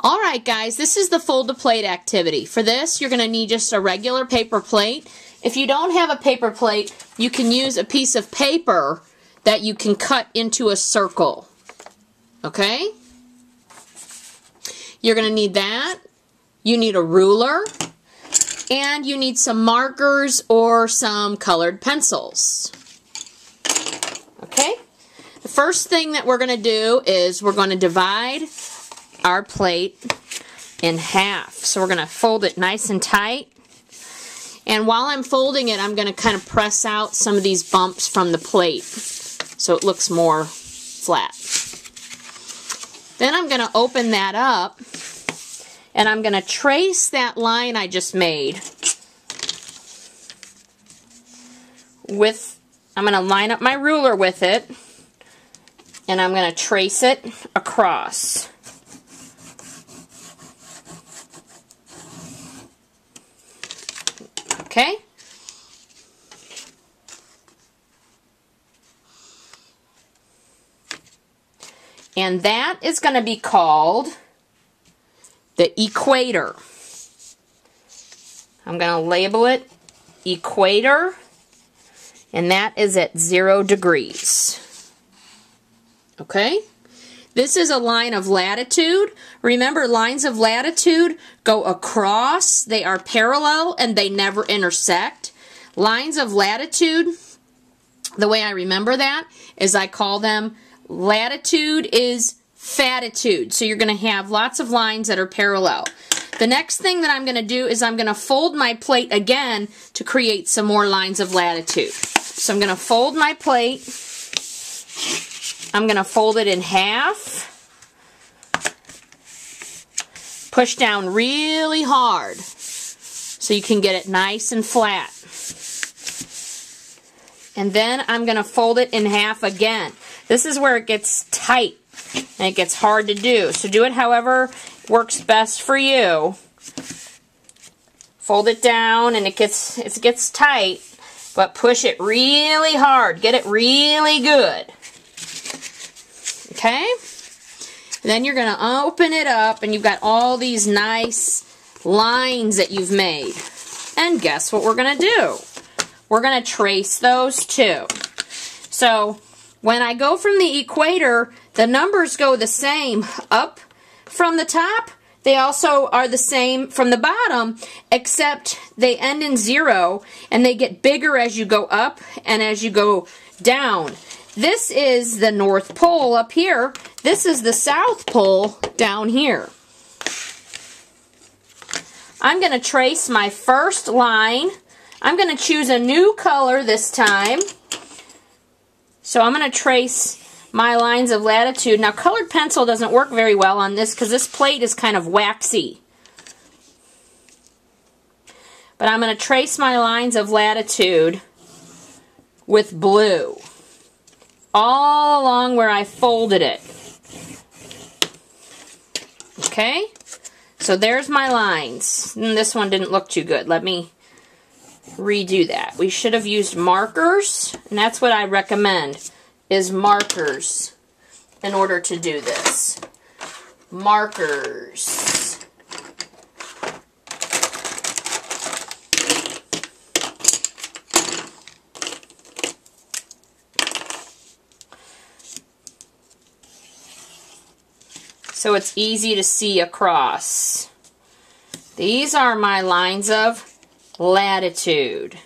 All right, guys, this is the fold to plate activity. For this, you're going to need just a regular paper plate. If you don't have a paper plate, you can use a piece of paper that you can cut into a circle. Okay? You're going to need that. You need a ruler. And you need some markers or some colored pencils. Okay? The first thing that we're going to do is we're going to divide our plate in half. So we're going to fold it nice and tight. And while I'm folding it, I'm going to kind of press out some of these bumps from the plate so it looks more flat. Then I'm going to open that up and I'm going to trace that line I just made with, I'm going to line up my ruler with it and I'm going to trace it across. Okay? And that is going to be called the equator. I'm going to label it equator, and that is at zero degrees. Okay? This is a line of latitude. Remember, lines of latitude go across, they are parallel, and they never intersect. Lines of latitude, the way I remember that is I call them latitude is fatitude. So you're going to have lots of lines that are parallel. The next thing that I'm going to do is I'm going to fold my plate again to create some more lines of latitude. So I'm going to fold my plate I'm going to fold it in half. Push down really hard so you can get it nice and flat. And then I'm going to fold it in half again. This is where it gets tight and it gets hard to do. So do it however works best for you. Fold it down and it gets it gets tight, but push it really hard. Get it really good. Okay? Then you're going to open it up and you've got all these nice lines that you've made. And guess what we're going to do? We're going to trace those too. So when I go from the equator, the numbers go the same up from the top. They also are the same from the bottom, except they end in zero and they get bigger as you go up and as you go down. This is the North Pole up here. This is the South Pole down here. I'm going to trace my first line. I'm going to choose a new color this time. So I'm going to trace my lines of latitude. Now colored pencil doesn't work very well on this because this plate is kind of waxy. But I'm going to trace my lines of latitude with blue all along where I folded it. Okay? So there's my lines. And this one didn't look too good. Let me redo that. We should have used markers, and that's what I recommend, is markers in order to do this. Markers. So it's easy to see across. These are my lines of latitude.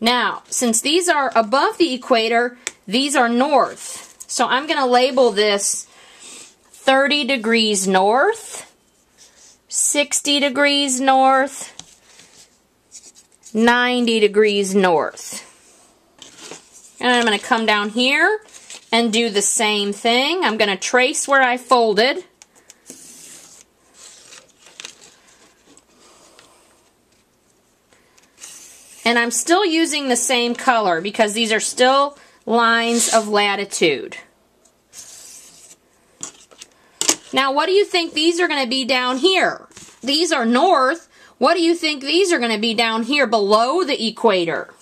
Now, since these are above the equator, these are north. So I'm going to label this 30 degrees north, 60 degrees north, 90 degrees north. And I'm going to come down here and do the same thing. I'm going to trace where I folded. And I'm still using the same color because these are still lines of latitude. Now, what do you think these are going to be down here? These are north. What do you think these are going to be down here below the equator?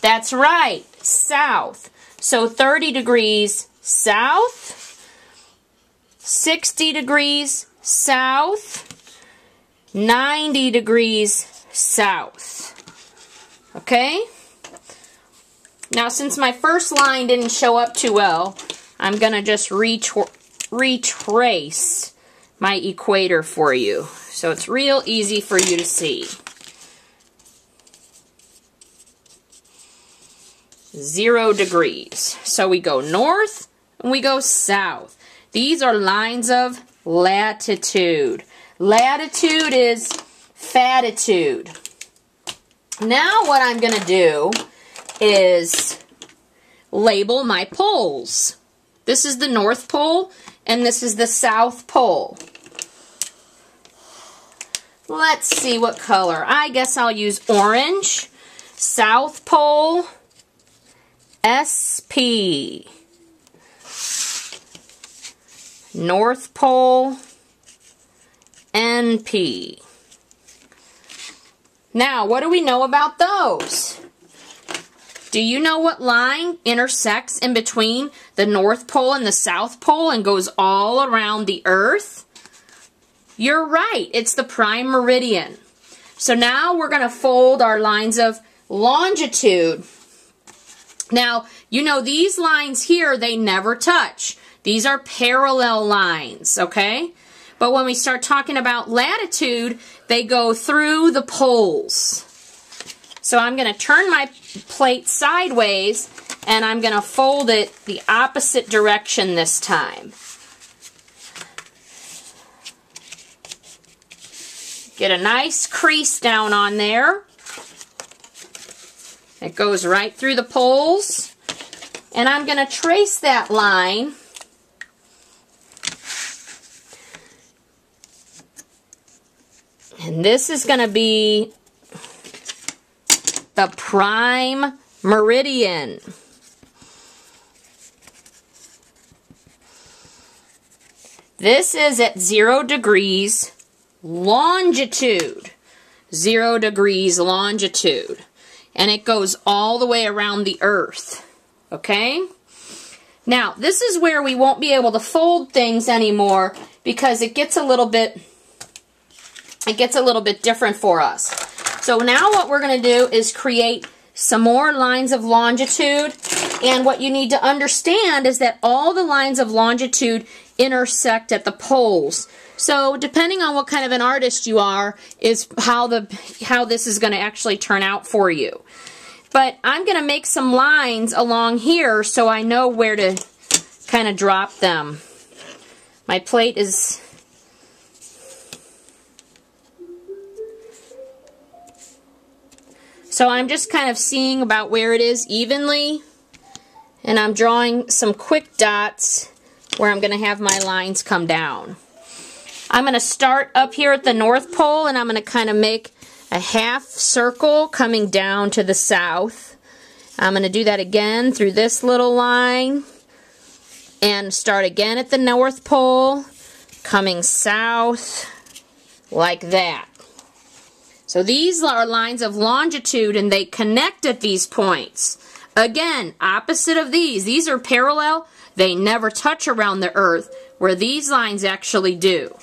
That's right, south. So 30 degrees south, 60 degrees south, 90 degrees south. Okay? Now, since my first line didn't show up too well, I'm going to just retrace my equator for you. So it's real easy for you to see. Zero degrees. So we go north and we go south. These are lines of latitude. Latitude is fatitude. Now what I'm going to do is label my poles. This is the North Pole and this is the South Pole. Let's see what color. I guess I'll use orange. South Pole, SP. North Pole, NP. Now, what do we know about those? Do you know what line intersects in between the North Pole and the South Pole and goes all around the Earth? You're right, it's the prime meridian. So now we're going to fold our lines of longitude. Now, you know these lines here, they never touch. These are parallel lines, okay? But when we start talking about latitude, they go through the poles. So I'm going to turn my plate sideways and I'm going to fold it the opposite direction this time. Get a nice crease down on there. It goes right through the poles. And I'm going to trace that line And this is going to be the prime meridian. This is at zero degrees longitude. Zero degrees longitude. And it goes all the way around the earth. Okay? Now, this is where we won't be able to fold things anymore because it gets a little bit it gets a little bit different for us. So now what we're going to do is create some more lines of longitude. And what you need to understand is that all the lines of longitude intersect at the poles. So depending on what kind of an artist you are is how the how this is going to actually turn out for you. But I'm going to make some lines along here so I know where to kind of drop them. My plate is So I'm just kind of seeing about where it is evenly. And I'm drawing some quick dots where I'm going to have my lines come down. I'm going to start up here at the North Pole and I'm going to kind of make a half circle coming down to the south. I'm going to do that again through this little line and start again at the North Pole coming south like that. So these are lines of longitude and they connect at these points. Again, opposite of these. These are parallel. They never touch around the earth where these lines actually do.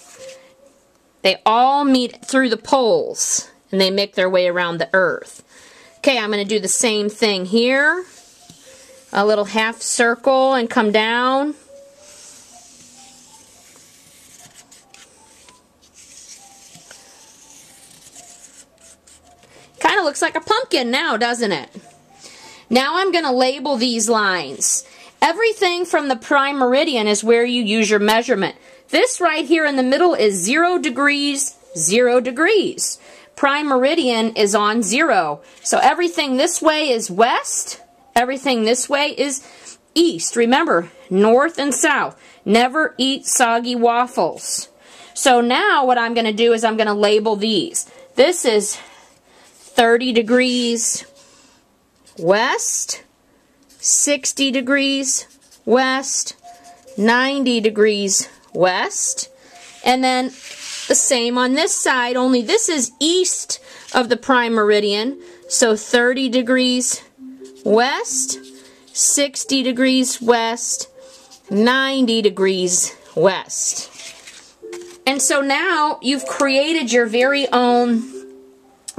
They all meet through the poles and they make their way around the earth. Okay, I'm going to do the same thing here. A little half circle and come down. Kind of looks like a pumpkin now, doesn't it? Now I'm going to label these lines. Everything from the prime meridian is where you use your measurement. This right here in the middle is 0 degrees, 0 degrees. Prime meridian is on 0. So everything this way is west. Everything this way is east. Remember, north and south. Never eat soggy waffles. So now what I'm going to do is I'm going to label these. This is 30 degrees west, 60 degrees west, 90 degrees west, and then the same on this side, only this is east of the prime meridian, so 30 degrees west, 60 degrees west, 90 degrees west. And so now you've created your very own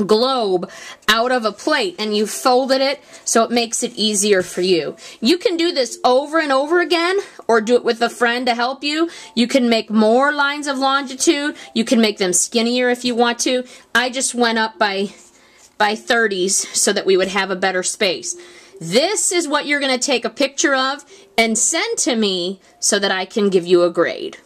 globe out of a plate and you folded it so it makes it easier for you. You can do this over and over again or do it with a friend to help you. You can make more lines of longitude. You can make them skinnier if you want to. I just went up by by 30s so that we would have a better space. This is what you're going to take a picture of and send to me so that I can give you a grade.